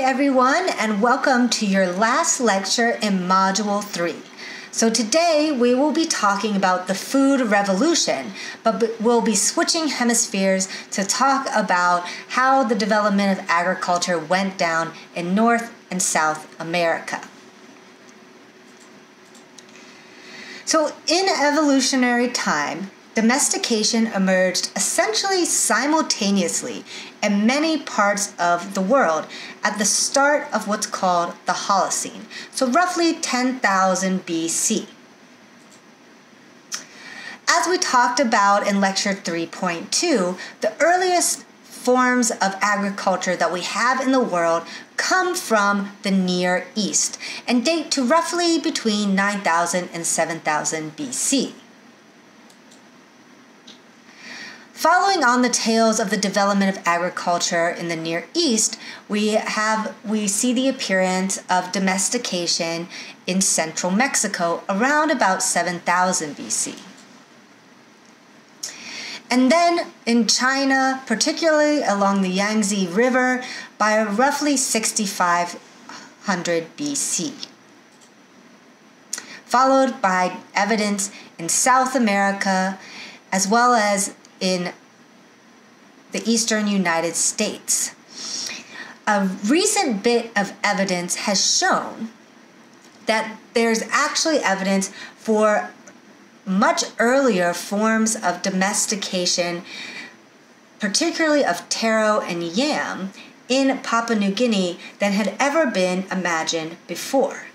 Everyone, and welcome to your last lecture in Module 3. So, today we will be talking about the food revolution, but we'll be switching hemispheres to talk about how the development of agriculture went down in North and South America. So, in evolutionary time, domestication emerged essentially simultaneously in many parts of the world at the start of what's called the Holocene, so roughly 10,000 BC. As we talked about in lecture 3.2, the earliest forms of agriculture that we have in the world come from the Near East and date to roughly between 9000 and 7000 BC. Following on the tales of the development of agriculture in the Near East, we have we see the appearance of domestication in central Mexico around about 7000 BC. And then in China, particularly along the Yangtze River, by roughly 6500 BC. Followed by evidence in South America as well as in the eastern United States. A recent bit of evidence has shown that there's actually evidence for much earlier forms of domestication, particularly of taro and yam, in Papua New Guinea than had ever been imagined before.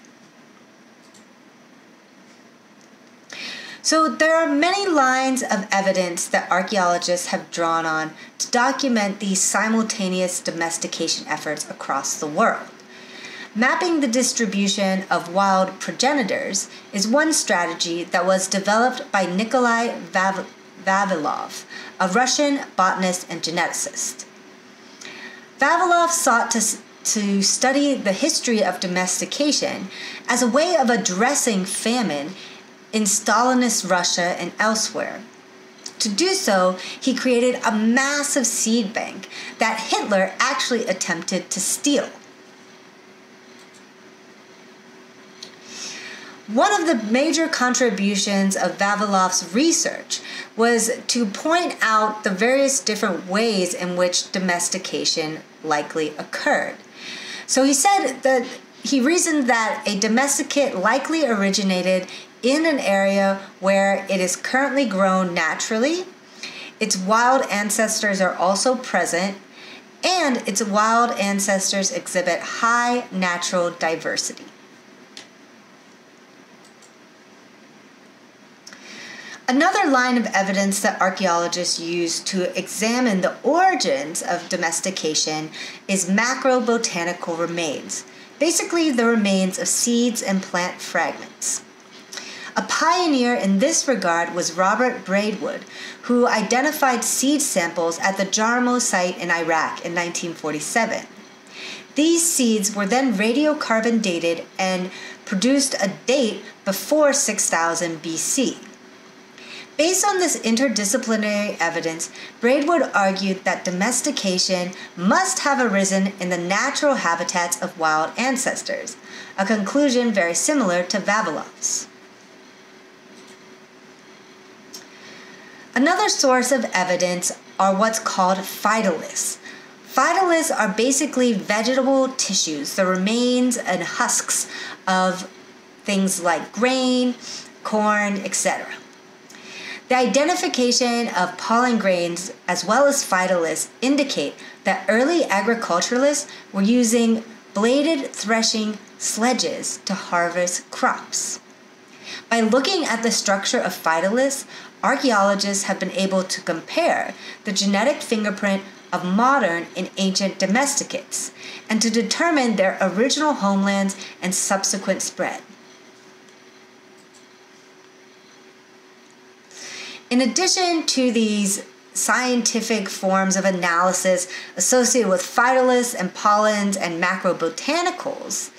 So there are many lines of evidence that archaeologists have drawn on to document these simultaneous domestication efforts across the world. Mapping the distribution of wild progenitors is one strategy that was developed by Nikolai Vav- Vavilov, a Russian botanist and geneticist. Vavilov sought to, to study the history of domestication as a way of addressing famine in Stalinist Russia and elsewhere. To do so, he created a massive seed bank that Hitler actually attempted to steal. One of the major contributions of Vavilov's research was to point out the various different ways in which domestication likely occurred. So he said that he reasoned that a domesticate likely originated in an area where it is currently grown naturally, its wild ancestors are also present, and its wild ancestors exhibit high natural diversity. Another line of evidence that archaeologists use to examine the origins of domestication is macrobotanical remains, basically the remains of seeds and plant fragments. A pioneer in this regard was Robert Braidwood, who identified seed samples at the Jarmo site in Iraq in 1947. These seeds were then radiocarbon dated and produced a date before 6000 BC. Based on this interdisciplinary evidence, Braidwood argued that domestication must have arisen in the natural habitats of wild ancestors, a conclusion very similar to Vavilov's. Another source of evidence are what's called phytoliths. Phytoliths are basically vegetable tissues, the remains and husks of things like grain, corn, etc. The identification of pollen grains as well as phytoliths indicate that early agriculturalists were using bladed threshing sledges to harvest crops. By looking at the structure of phytoliths, archaeologists have been able to compare the genetic fingerprint of modern and ancient domesticates and to determine their original homelands and subsequent spread. In addition to these scientific forms of analysis associated with phytoliths and pollens and macrobotanicals,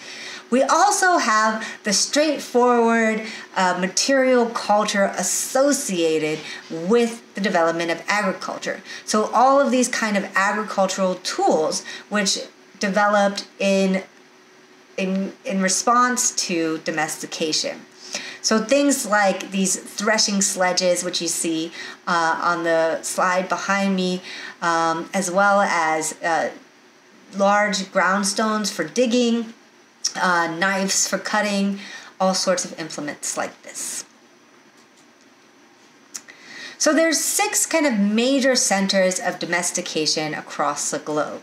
we also have the straightforward uh, material culture associated with the development of agriculture. So all of these kind of agricultural tools, which developed in, in, in response to domestication. So things like these threshing sledges, which you see uh, on the slide behind me, um, as well as uh, large ground stones for digging, uh, knives for cutting, all sorts of implements like this. So there's six kind of major centers of domestication across the globe.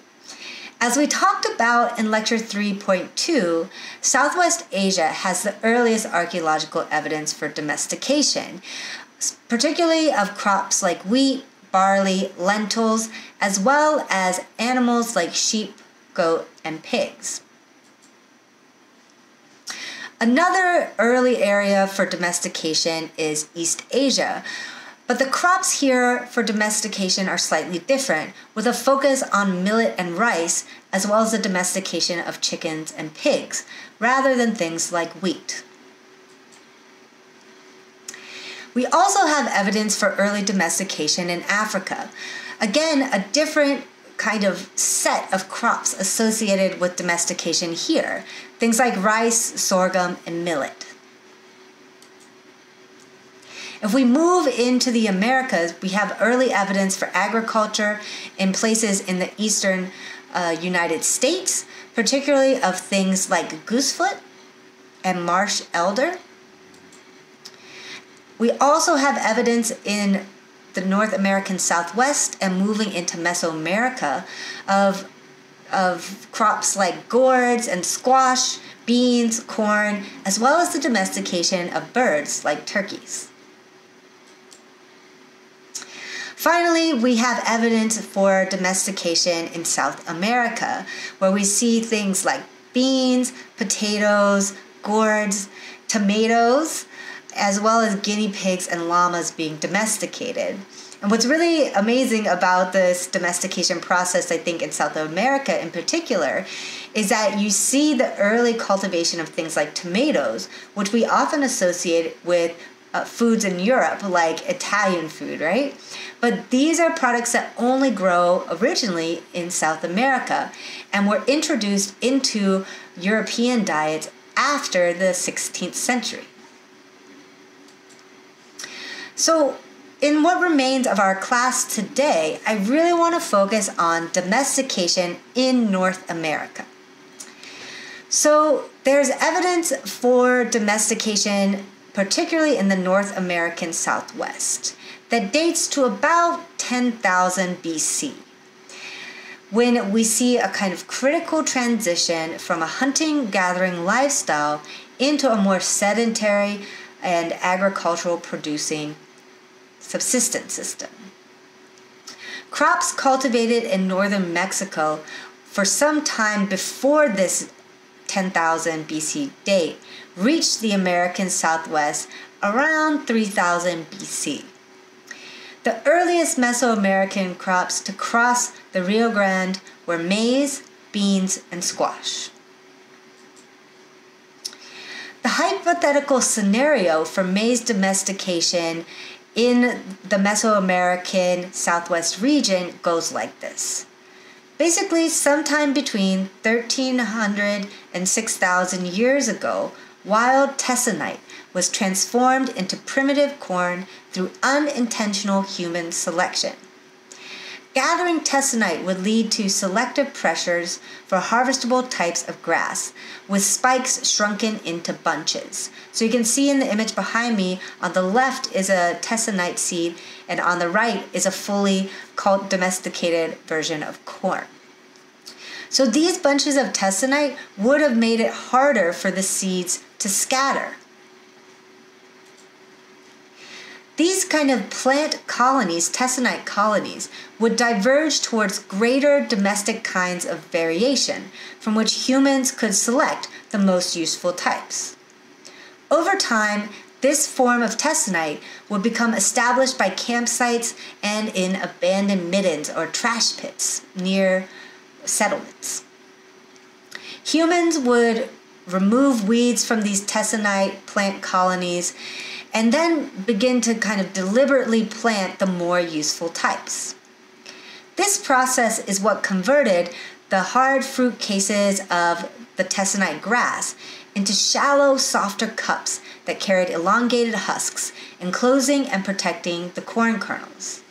As we talked about in lecture 3.2, Southwest Asia has the earliest archaeological evidence for domestication, particularly of crops like wheat, barley, lentils, as well as animals like sheep, goat, and pigs. Another early area for domestication is East Asia, but the crops here for domestication are slightly different, with a focus on millet and rice, as well as the domestication of chickens and pigs, rather than things like wheat. We also have evidence for early domestication in Africa. Again, a different kind of set of crops associated with domestication here. Things like rice, sorghum, and millet. If we move into the Americas, we have early evidence for agriculture in places in the eastern uh, United States, particularly of things like goosefoot and marsh elder. We also have evidence in the North American Southwest and moving into Mesoamerica of, of crops like gourds and squash, beans, corn, as well as the domestication of birds like turkeys. Finally, we have evidence for domestication in South America, where we see things like beans, potatoes, gourds, tomatoes, as well as guinea pigs and llamas being domesticated. And what's really amazing about this domestication process, I think, in South America in particular, is that you see the early cultivation of things like tomatoes, which we often associate with uh, foods in Europe, like Italian food, right? But these are products that only grow originally in South America and were introduced into European diets after the 16th century. So, in what remains of our class today, I really want to focus on domestication in North America. So, there's evidence for domestication, particularly in the North American Southwest, that dates to about 10,000 BC when we see a kind of critical transition from a hunting gathering lifestyle into a more sedentary and agricultural producing subsistence system. Crops cultivated in northern Mexico for some time before this 10,000 BC date reached the American Southwest around 3000 BC. The earliest Mesoamerican crops to cross the Rio Grande were maize, beans, and squash. The hypothetical scenario for maize domestication in the Mesoamerican Southwest region goes like this. Basically, sometime between 1300 and 6000 years ago, wild teosinte was transformed into primitive corn through unintentional human selection. Gathering teosinte would lead to selective pressures for harvestable types of grass, with spikes shrunken into bunches. So you can see in the image behind me, on the left is a teosinte seed, and on the right is a fully cult domesticated version of corn. So these bunches of teosinte would have made it harder for the seeds to scatter. These kind of plant colonies, teosinte colonies, would diverge towards greater domestic kinds of variation, from which humans could select the most useful types. Over time, this form of teosinte would become established by campsites and in abandoned middens or trash pits near settlements. Humans would remove weeds from these teosinte plant colonies and then begin to kind of deliberately plant the more useful types. This process is what converted the hard fruit cases of the teosinte grass into shallow, softer cups that carried elongated husks, enclosing and protecting the corn kernels.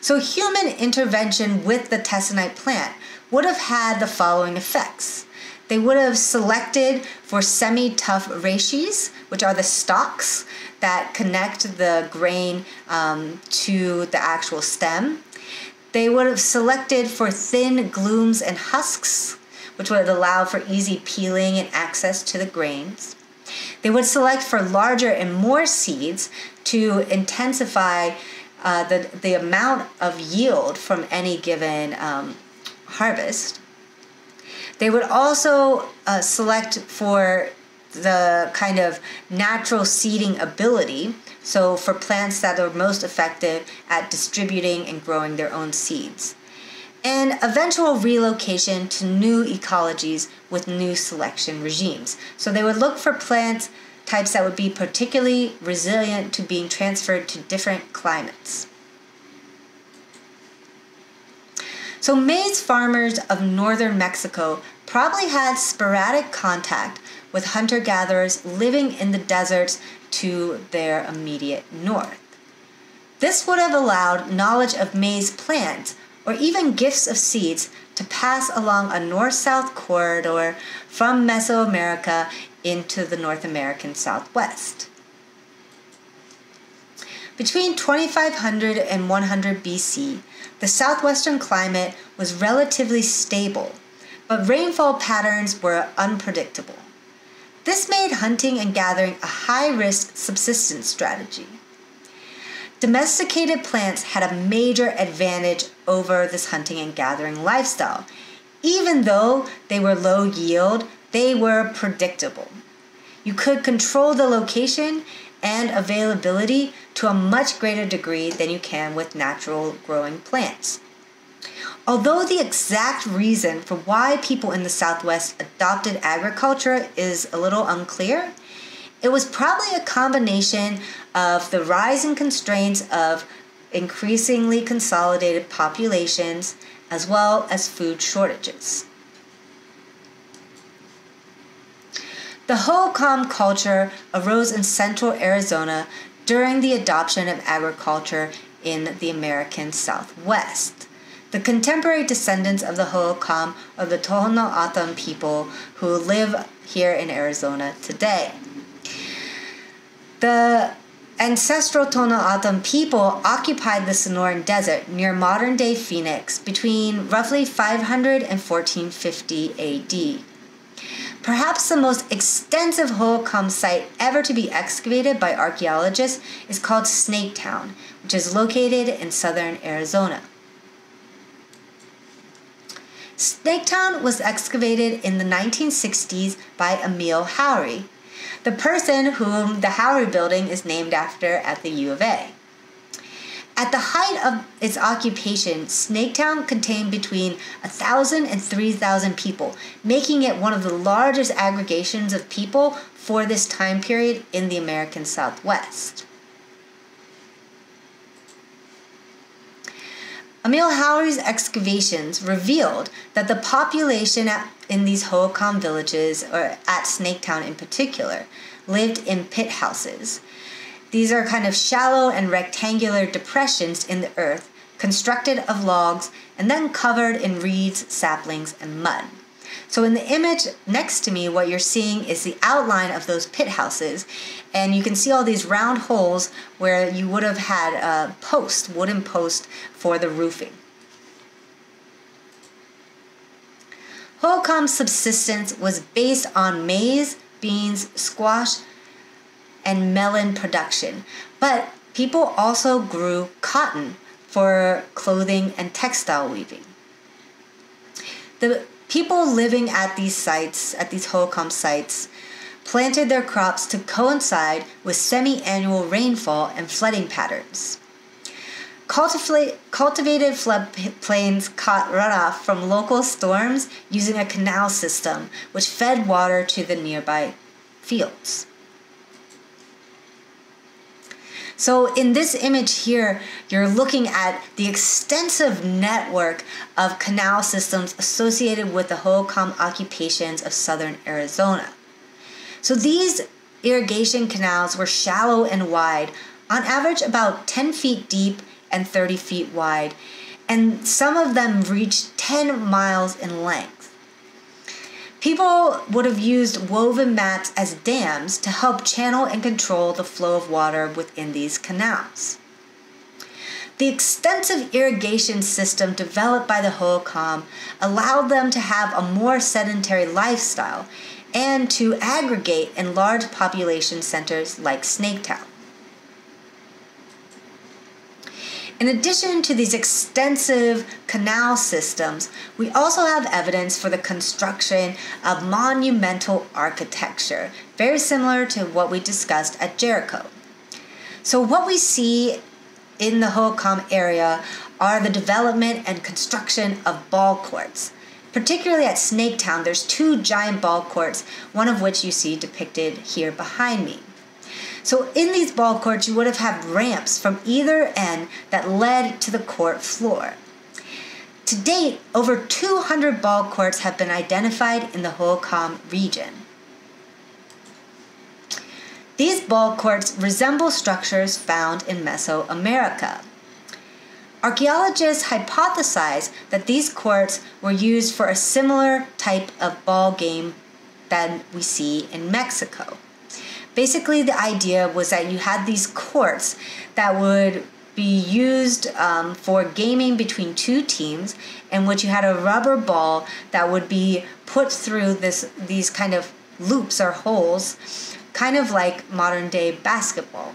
So, human intervention with the teosinte plant would have had the following effects. They would have selected for semi tough rachises, which are the stalks that connect the grain um, to the actual stem. They would have selected for thin glumes and husks, which would allow for easy peeling and access to the grains. They would select for larger and more seeds to intensify uh, the, the amount of yield from any given um, harvest. They would also uh, select for the kind of natural seeding ability. So, for plants that are most effective at distributing and growing their own seeds. And eventual relocation to new ecologies with new selection regimes. So, they would look for plants types that would be particularly resilient to being transferred to different climates. So, maize farmers of northern Mexico probably had sporadic contact with hunter gatherers living in the deserts to their immediate north. This would have allowed knowledge of maize plants or even gifts of seeds to pass along a north south corridor from Mesoamerica into the North American Southwest. Between 2500 and 100 BC, the southwestern climate was relatively stable, but rainfall patterns were unpredictable. This made hunting and gathering a high risk subsistence strategy. Domesticated plants had a major advantage over this hunting and gathering lifestyle. Even though they were low yield, they were predictable. You could control the location and availability to a much greater degree than you can with natural growing plants. Although the exact reason for why people in the Southwest adopted agriculture is a little unclear, it was probably a combination of the rising constraints of increasingly consolidated populations as well as food shortages. The Hohokam culture arose in central Arizona during the adoption of agriculture in the American Southwest. The contemporary descendants of the Hohokam are the Tohono people who live here in Arizona today. The ancestral Tohono people occupied the Sonoran Desert near modern day Phoenix between roughly 500 and 1450 AD. Perhaps the most extensive Hohokam site ever to be excavated by archaeologists is called Snaketown, which is located in southern Arizona. Snaketown was excavated in the 1960s by Emil Haury, the person whom the Haury building is named after at the U of A. At the height of its occupation, Snaketown contained between 1,000 and 3,000 people, making it one of the largest aggregations of people for this time period in the American Southwest. Emil Haury's excavations revealed that the population in these Hohokam villages, or at Snaketown in particular, lived in pit houses these are kind of shallow and rectangular depressions in the earth, constructed of logs and then covered in reeds, saplings, and mud. So, in the image next to me, what you're seeing is the outline of those pit houses, and you can see all these round holes where you would have had a post, wooden post, for the roofing. Hohokam's subsistence was based on maize, beans, squash, and melon production. But people also grew cotton for clothing and textile weaving. The people living at these sites, at these Hohokam sites, planted their crops to coincide with semi annual rainfall and flooding patterns. Cultivate, cultivated floodplains caught runoff from local storms using a canal system, which fed water to the nearby fields. So, in this image here, you're looking at the extensive network of canal systems associated with the Hohokam occupations of southern Arizona. So, these irrigation canals were shallow and wide, on average about 10 feet deep and 30 feet wide, and some of them reached 10 miles in length. People would have used woven mats as dams to help channel and control the flow of water within these canals. The extensive irrigation system developed by the Hohokam allowed them to have a more sedentary lifestyle and to aggregate in large population centers like Snaketown. In addition to these extensive canal systems, we also have evidence for the construction of monumental architecture, very similar to what we discussed at Jericho. So, what we see in the Hohokam area are the development and construction of ball courts. Particularly at Snaketown, there's two giant ball courts, one of which you see depicted here behind me. So in these ball courts, you would have had ramps from either end that led to the court floor. To date, over 200 ball courts have been identified in the Hohokam region. These ball courts resemble structures found in Mesoamerica. Archaeologists hypothesize that these courts were used for a similar type of ball game than we see in Mexico basically the idea was that you had these courts that would be used um, for gaming between two teams in which you had a rubber ball that would be put through this these kind of loops or holes kind of like modern day basketball.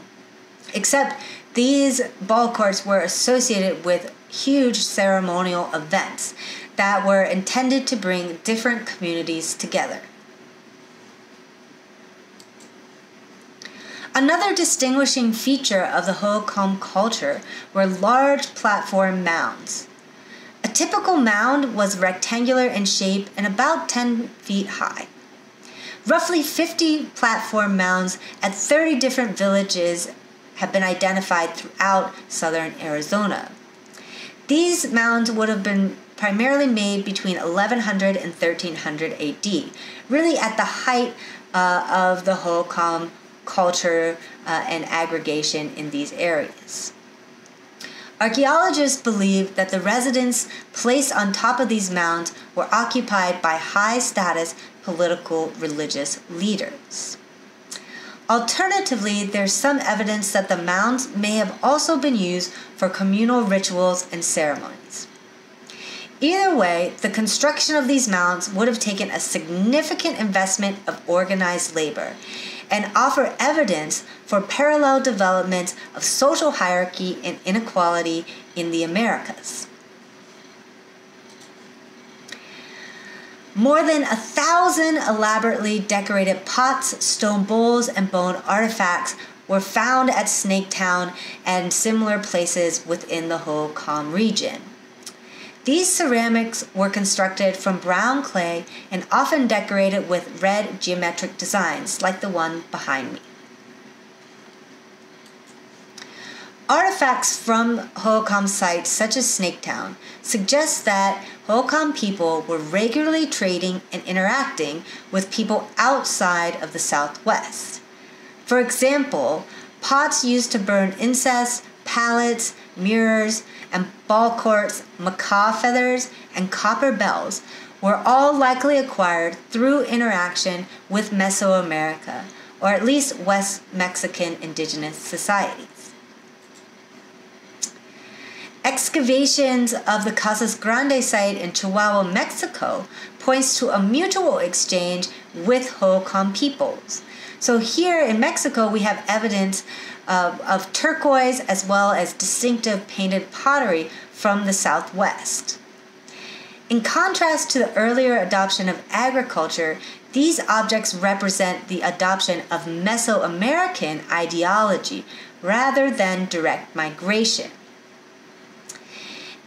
Except these ball courts were associated with huge ceremonial events that were intended to bring different communities together Another distinguishing feature of the Hohokam culture were large platform mounds. A typical mound was rectangular in shape and about 10 feet high. Roughly 50 platform mounds at 30 different villages have been identified throughout southern Arizona. These mounds would have been primarily made between 1100 and 1300 AD, really at the height uh, of the Hohokam culture, uh, and aggregation in these areas. Archaeologists believe that the residents placed on top of these mounds were occupied by high status political religious leaders. Alternatively, there's some evidence that the mounds may have also been used for communal rituals and ceremonies. Either way, the construction of these mounds would have taken a significant investment of organized labor and offer evidence for parallel development of social hierarchy and inequality in the Americas. More than a thousand elaborately decorated pots, stone bowls, and bone artifacts were found at Snaketown and similar places within the Hohokam region. These ceramics were constructed from brown clay and often decorated with red geometric designs, like the one behind me. Artifacts from Hohokam sites such as Snaketown suggest that Hohokam people were regularly trading and interacting with people outside of the Southwest. For example, pots used to burn incense, palettes, mirrors, and ball courts, macaw feathers, and copper bells were all likely acquired through interaction with Mesoamerica, or at least West Mexican indigenous societies. Excavations of the Casas Grande site in Chihuahua, Mexico points to a mutual exchange with Hohokam peoples. So here in Mexico, we have evidence of, turquoise as well as distinctive painted pottery from the Southwest. In contrast to the earlier adoption of agriculture, these objects represent the adoption of Mesoamerican ideology rather than direct migration.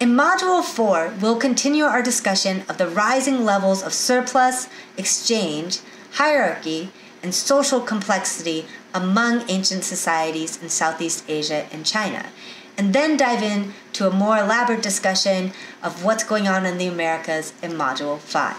In Module 4, we'll continue our discussion of the rising levels of surplus, exchange, hierarchy, and social complexity among ancient societies in Southeast Asia and China. And then dive in to a more elaborate discussion of what's going on in the Americas in Module 5.